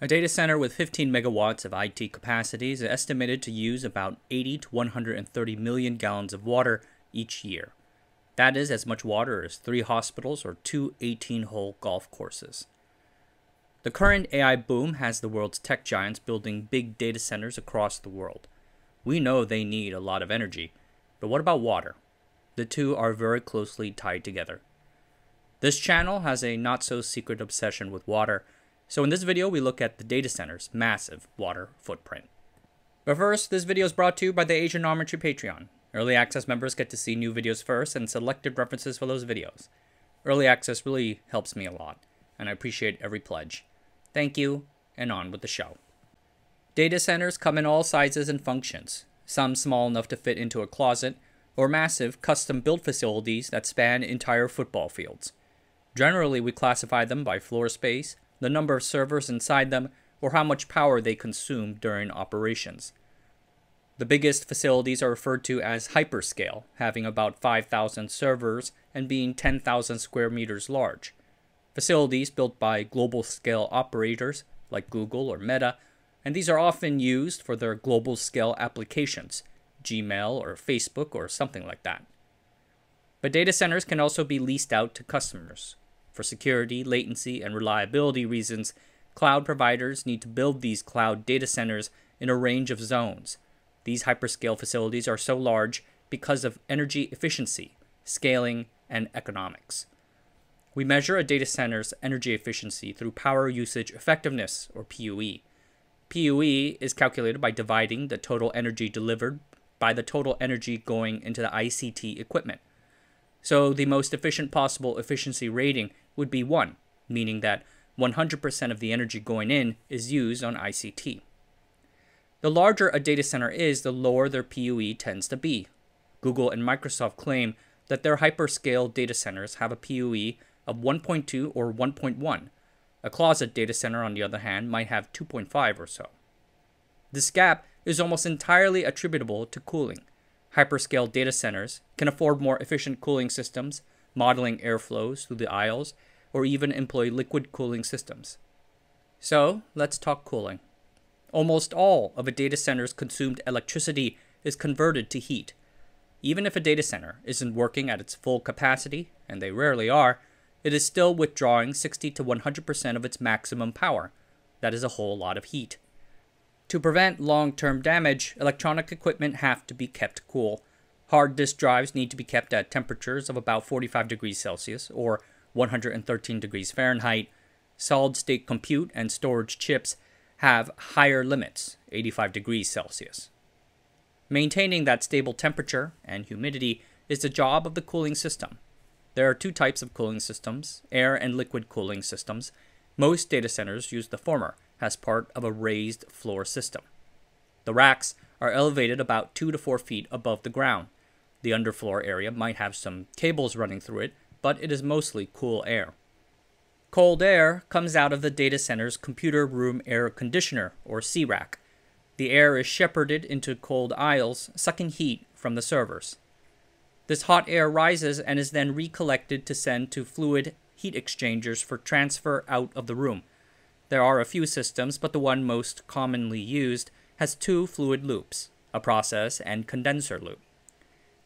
A data center with 15 megawatts of IT capacity is estimated to use about 80 to 130 million gallons of water each year. That is as much water as three hospitals or two 18 hole golf courses. The current AI boom has the world's tech giants building big data centers across the world. We know they need a lot of energy, but what about water? The two are very closely tied together. This channel has a not so secret obsession with water so in this video, we look at the data center's massive water footprint. But first, this video is brought to you by the Asianometry Patreon. Early access members get to see new videos first and selected references for those videos. Early access really helps me a lot, and I appreciate every pledge. Thank you, and on with the show. Data centers come in all sizes and functions, some small enough to fit into a closet, or massive custom built facilities that span entire football fields. Generally, we classify them by floor space, the number of servers inside them, or how much power they consume during operations. The biggest facilities are referred to as hyperscale, having about 5,000 servers and being 10,000 square meters large. Facilities built by global scale operators like Google or Meta, and these are often used for their global scale applications, Gmail or Facebook or something like that. But data centers can also be leased out to customers, for security, latency, and reliability reasons, cloud providers need to build these cloud data centers in a range of zones. These hyperscale facilities are so large because of energy efficiency, scaling, and economics. We measure a data center's energy efficiency through power usage effectiveness, or PUE. PUE is calculated by dividing the total energy delivered by the total energy going into the ICT equipment. So the most efficient possible efficiency rating would be 1, meaning that 100% of the energy going in is used on ICT. The larger a data center is, the lower their PUE tends to be. Google and Microsoft claim that their hyperscale data centers have a PUE of 1.2 or 1.1. A closet data center, on the other hand, might have 2.5 or so. This gap is almost entirely attributable to cooling. Hyperscale data centers can afford more efficient cooling systems, modeling airflows through the aisles, or even employ liquid cooling systems. So, let's talk cooling. Almost all of a data center's consumed electricity is converted to heat. Even if a data center isn't working at its full capacity, and they rarely are, it is still withdrawing 60 to 100% of its maximum power. That is a whole lot of heat. To prevent long term damage, electronic equipment have to be kept cool. Hard disk drives need to be kept at temperatures of about 45 degrees Celsius or 113 degrees Fahrenheit. Solid state compute and storage chips have higher limits, 85 degrees Celsius. Maintaining that stable temperature and humidity is the job of the cooling system. There are two types of cooling systems air and liquid cooling systems. Most data centers use the former as part of a raised floor system. The racks are elevated about 2 to 4 feet above the ground. The underfloor area might have some cables running through it but it is mostly cool air. Cold air comes out of the data center's computer room air conditioner, or CRAC. The air is shepherded into cold aisles, sucking heat from the servers. This hot air rises and is then recollected to send to fluid heat exchangers for transfer out of the room. There are a few systems, but the one most commonly used has two fluid loops, a process and condenser loop.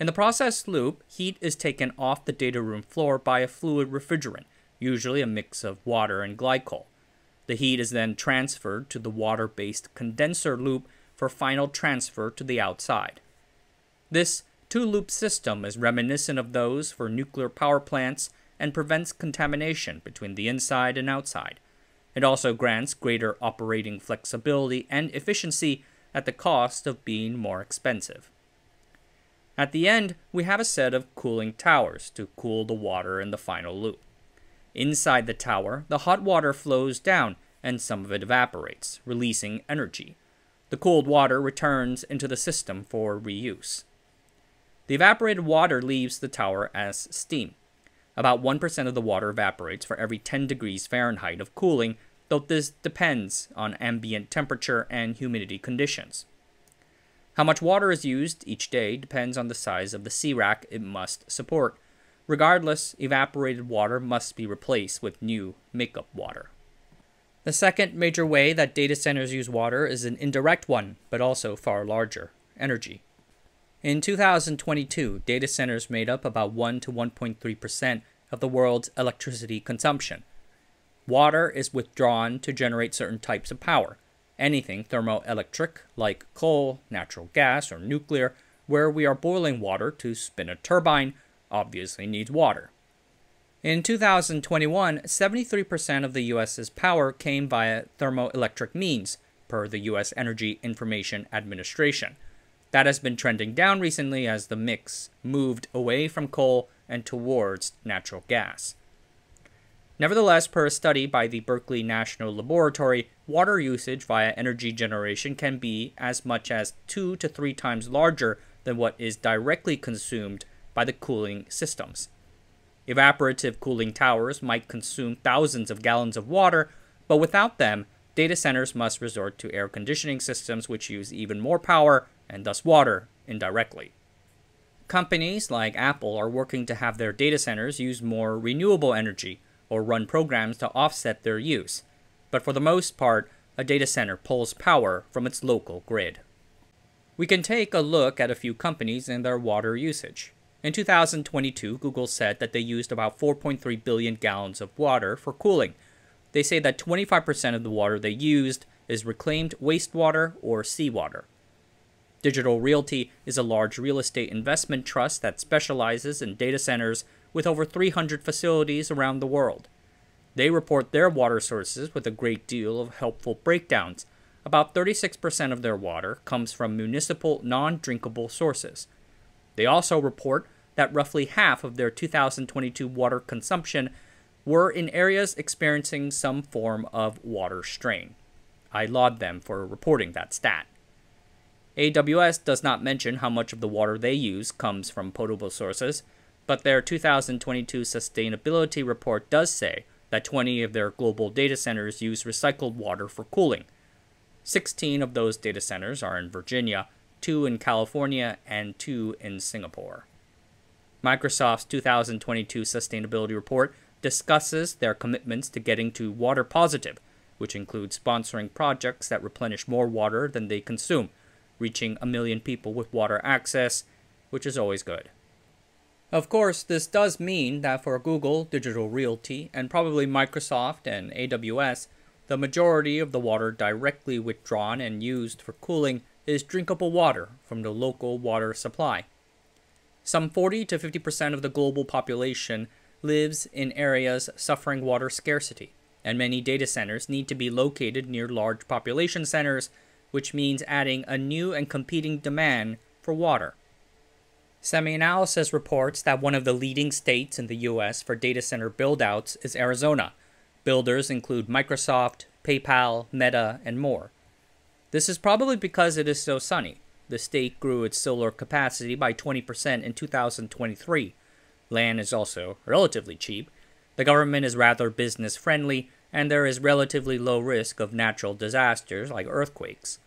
In the process loop, heat is taken off the data room floor by a fluid refrigerant, usually a mix of water and glycol. The heat is then transferred to the water based condenser loop for final transfer to the outside. This two loop system is reminiscent of those for nuclear power plants and prevents contamination between the inside and outside. It also grants greater operating flexibility and efficiency at the cost of being more expensive. At the end, we have a set of cooling towers to cool the water in the final loop. Inside the tower, the hot water flows down and some of it evaporates, releasing energy. The cooled water returns into the system for reuse. The evaporated water leaves the tower as steam. About 1% of the water evaporates for every 10 degrees Fahrenheit of cooling, though this depends on ambient temperature and humidity conditions. How much water is used each day depends on the size of the CRAC it must support. Regardless, evaporated water must be replaced with new makeup water. The second major way that data centers use water is an indirect one, but also far larger energy. In 2022, data centers made up about 1 to 1.3% of the world's electricity consumption. Water is withdrawn to generate certain types of power. Anything thermoelectric, like coal, natural gas, or nuclear, where we are boiling water to spin a turbine, obviously needs water. In 2021, 73% of the US's power came via thermoelectric means, per the US Energy Information Administration. That has been trending down recently as the mix moved away from coal and towards natural gas. Nevertheless, per a study by the Berkeley National Laboratory, water usage via energy generation can be as much as two to three times larger than what is directly consumed by the cooling systems. Evaporative cooling towers might consume thousands of gallons of water, but without them, data centers must resort to air conditioning systems which use even more power and thus water indirectly. Companies like Apple are working to have their data centers use more renewable energy or run programs to offset their use, but for the most part, a data center pulls power from its local grid. We can take a look at a few companies and their water usage. In 2022, Google said that they used about 4.3 billion gallons of water for cooling. They say that 25% of the water they used is reclaimed wastewater or seawater. Digital Realty is a large real estate investment trust that specializes in data centers with over 300 facilities around the world. They report their water sources with a great deal of helpful breakdowns. About 36% of their water comes from municipal non drinkable sources. They also report that roughly half of their 2022 water consumption were in areas experiencing some form of water strain. I laud them for reporting that stat. AWS does not mention how much of the water they use comes from potable sources, but their 2022 sustainability report does say that 20 of their global data centers use recycled water for cooling. 16 of those data centers are in Virginia, 2 in California, and 2 in Singapore. Microsoft's 2022 sustainability report discusses their commitments to getting to water positive, which includes sponsoring projects that replenish more water than they consume reaching a million people with water access, which is always good. Of course, this does mean that for Google, Digital Realty, and probably Microsoft and AWS, the majority of the water directly withdrawn and used for cooling is drinkable water from the local water supply. Some 40 to 50% of the global population lives in areas suffering water scarcity, and many data centers need to be located near large population centers which means adding a new and competing demand for water. SemiAnalysis reports that one of the leading states in the US for data center buildouts is Arizona. Builders include Microsoft, PayPal, Meta, and more. This is probably because it is so sunny. The state grew its solar capacity by 20% in 2023. Land is also relatively cheap. The government is rather business friendly, and there is relatively low risk of natural disasters like earthquakes.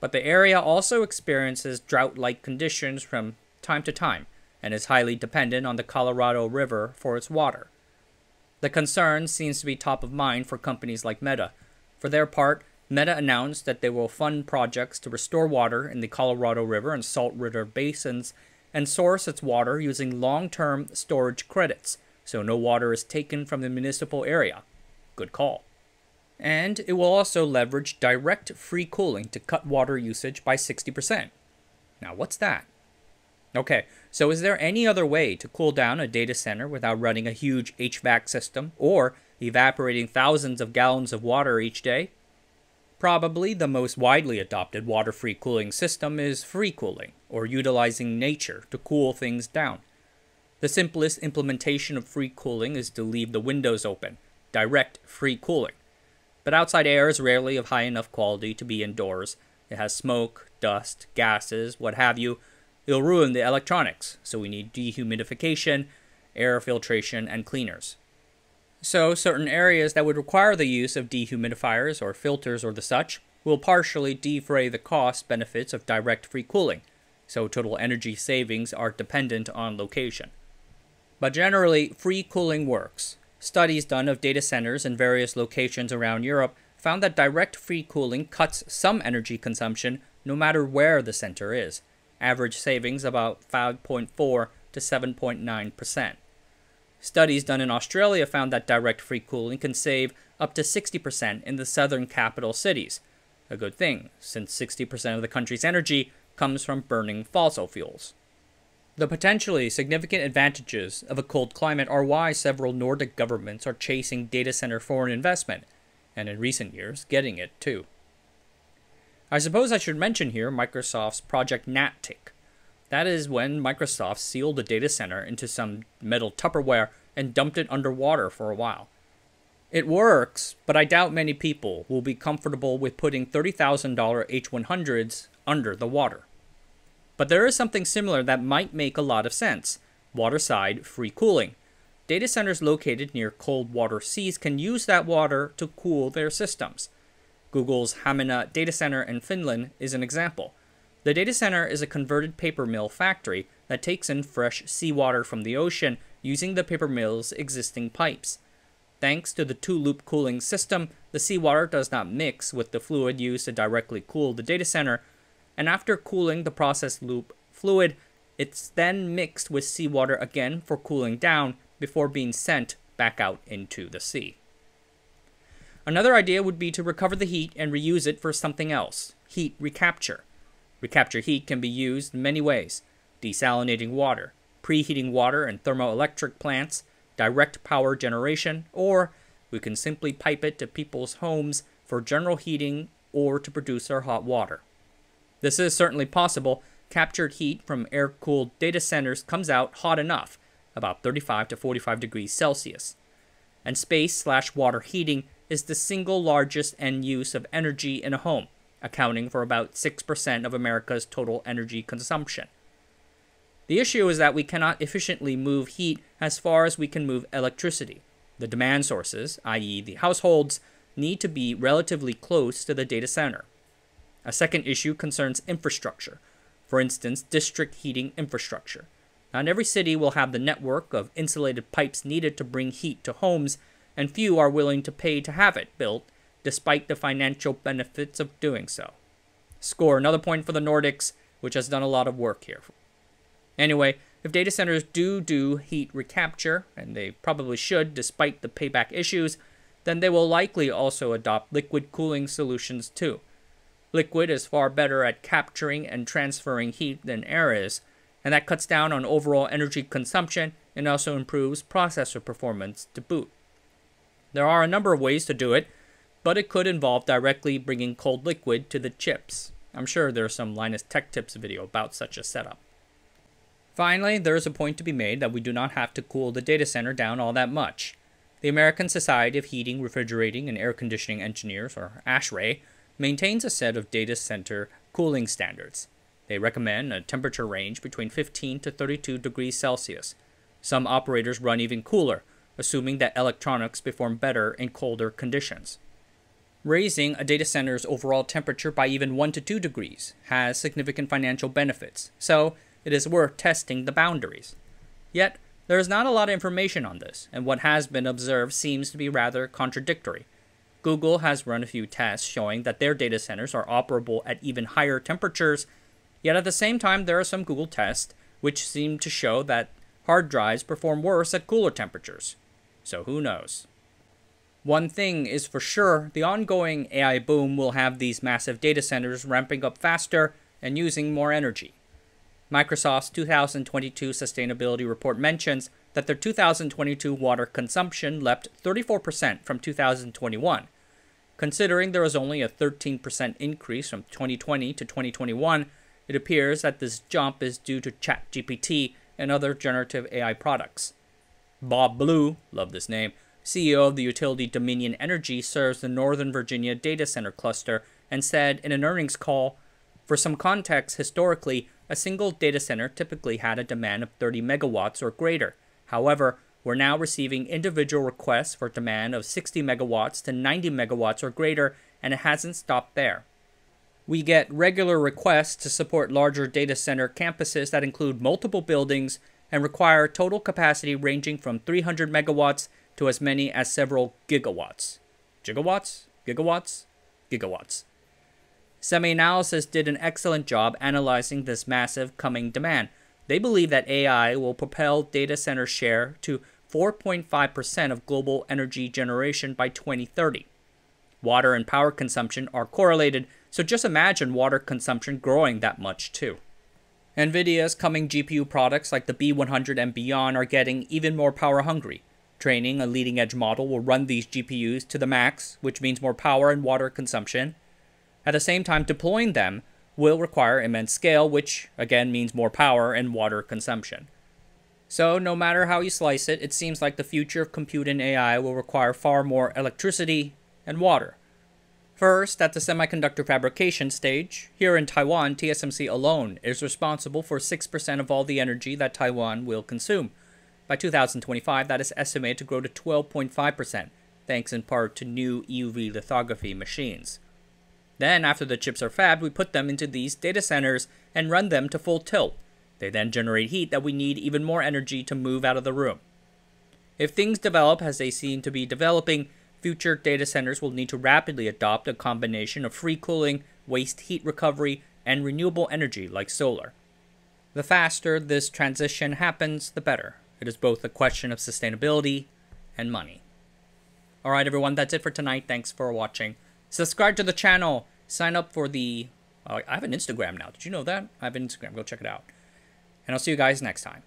But the area also experiences drought like conditions from time to time and is highly dependent on the Colorado River for its water. The concern seems to be top of mind for companies like Meta. For their part, Meta announced that they will fund projects to restore water in the Colorado River and Salt River basins and source its water using long term storage credits, so no water is taken from the municipal area. Good call. And it will also leverage direct free cooling to cut water usage by 60%. Now, what's that? Okay, so is there any other way to cool down a data center without running a huge HVAC system or evaporating thousands of gallons of water each day? Probably the most widely adopted water free cooling system is free cooling, or utilizing nature to cool things down. The simplest implementation of free cooling is to leave the windows open direct free cooling. But outside air is rarely of high enough quality to be indoors. It has smoke, dust, gases, what have you. It'll ruin the electronics, so we need dehumidification, air filtration, and cleaners. So, certain areas that would require the use of dehumidifiers or filters or the such will partially defray the cost benefits of direct free cooling, so total energy savings are dependent on location. But generally, free cooling works, Studies done of data centers in various locations around Europe found that direct free cooling cuts some energy consumption no matter where the center is. Average savings about 5.4 to 7.9%. Studies done in Australia found that direct free cooling can save up to 60% in the southern capital cities. A good thing, since 60% of the country's energy comes from burning fossil fuels. The potentially significant advantages of a cold climate are why several Nordic governments are chasing data center foreign investment, and in recent years, getting it too. I suppose I should mention here Microsoft's Project Natick. That is when Microsoft sealed a data center into some metal Tupperware and dumped it underwater for a while. It works, but I doubt many people will be comfortable with putting $30,000 H100s under the water. But there is something similar that might make a lot of sense waterside free cooling. Data centers located near cold water seas can use that water to cool their systems. Google's Hamina data center in Finland is an example. The data center is a converted paper mill factory that takes in fresh seawater from the ocean using the paper mill's existing pipes. Thanks to the two loop cooling system, the seawater does not mix with the fluid used to directly cool the data center, and after cooling the process loop fluid, it's then mixed with seawater again for cooling down before being sent back out into the sea. Another idea would be to recover the heat and reuse it for something else heat recapture. Recapture heat can be used in many ways desalinating water, preheating water in thermoelectric plants, direct power generation, or we can simply pipe it to people's homes for general heating or to produce our hot water. This is certainly possible. Captured heat from air cooled data centers comes out hot enough, about 35 to 45 degrees Celsius. And space slash water heating is the single largest end use of energy in a home, accounting for about 6% of America's total energy consumption. The issue is that we cannot efficiently move heat as far as we can move electricity. The demand sources, i.e., the households, need to be relatively close to the data center. A second issue concerns infrastructure, for instance, district heating infrastructure. Not every city will have the network of insulated pipes needed to bring heat to homes, and few are willing to pay to have it built, despite the financial benefits of doing so. Score another point for the Nordics, which has done a lot of work here. Anyway, if data centers do do heat recapture, and they probably should despite the payback issues, then they will likely also adopt liquid cooling solutions too. Liquid is far better at capturing and transferring heat than air is, and that cuts down on overall energy consumption and also improves processor performance to boot. There are a number of ways to do it, but it could involve directly bringing cold liquid to the chips. I'm sure there's some Linus Tech Tips video about such a setup. Finally, there is a point to be made that we do not have to cool the data center down all that much. The American Society of Heating, Refrigerating, and Air Conditioning Engineers, or ASHRAE, maintains a set of data center cooling standards. They recommend a temperature range between 15 to 32 degrees Celsius. Some operators run even cooler, assuming that electronics perform better in colder conditions. Raising a data center's overall temperature by even 1 to 2 degrees has significant financial benefits, so it is worth testing the boundaries. Yet, there is not a lot of information on this, and what has been observed seems to be rather contradictory. Google has run a few tests showing that their data centers are operable at even higher temperatures, yet at the same time, there are some Google tests which seem to show that hard drives perform worse at cooler temperatures. So who knows? One thing is for sure the ongoing AI boom will have these massive data centers ramping up faster and using more energy. Microsoft's 2022 sustainability report mentions that their 2022 water consumption leapt 34% from 2021, Considering there was only a 13% increase from 2020 to 2021, it appears that this jump is due to ChatGPT and other generative AI products. Bob Blue, love this name, CEO of the utility Dominion Energy, serves the Northern Virginia data center cluster and said in an earnings call For some context, historically, a single data center typically had a demand of 30 megawatts or greater. However, we're now receiving individual requests for demand of 60 megawatts to 90 megawatts or greater, and it hasn't stopped there. We get regular requests to support larger data center campuses that include multiple buildings and require total capacity ranging from 300 megawatts to as many as several gigawatts. Gigawatts? Gigawatts? Gigawatts. SemiAnalysis did an excellent job analyzing this massive coming demand. They believe that AI will propel data center share to 4.5% of global energy generation by 2030. Water and power consumption are correlated, so just imagine water consumption growing that much too. NVIDIA's coming GPU products like the B100 and beyond are getting even more power hungry. Training a leading edge model will run these GPUs to the max, which means more power and water consumption. At the same time, deploying them will require immense scale, which again means more power and water consumption. So, no matter how you slice it, it seems like the future of compute and AI will require far more electricity and water. First, at the semiconductor fabrication stage, here in Taiwan, TSMC alone is responsible for 6% of all the energy that Taiwan will consume. By 2025, that is estimated to grow to 12.5%, thanks in part to new EUV lithography machines. Then, after the chips are fabbed, we put them into these data centers and run them to full tilt. They then generate heat that we need even more energy to move out of the room. If things develop as they seem to be developing, future data centers will need to rapidly adopt a combination of free cooling, waste heat recovery, and renewable energy like solar. The faster this transition happens, the better. It is both a question of sustainability and money. Alright, everyone, that's it for tonight. Thanks for watching. Subscribe to the channel. Sign up for the. Uh, I have an Instagram now. Did you know that? I have an Instagram. Go check it out. And I'll see you guys next time.